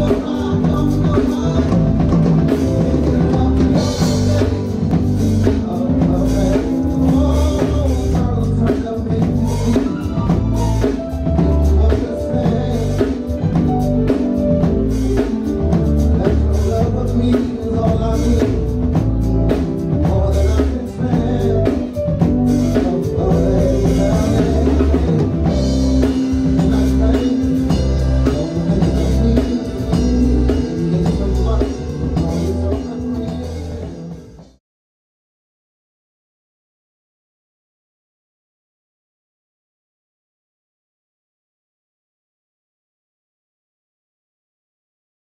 Lord.